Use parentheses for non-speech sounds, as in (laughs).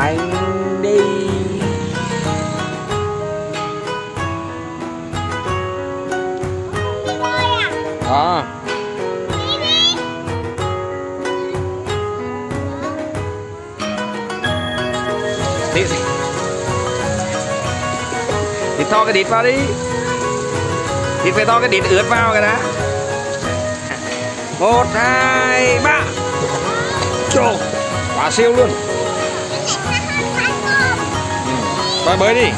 anh đi. À thì thì to cái đít vào đi. Thì phải to cái đít ướt vào cái đã. (laughs) Một hai ba. Trời, quá siêu luôn Bơi bơi đi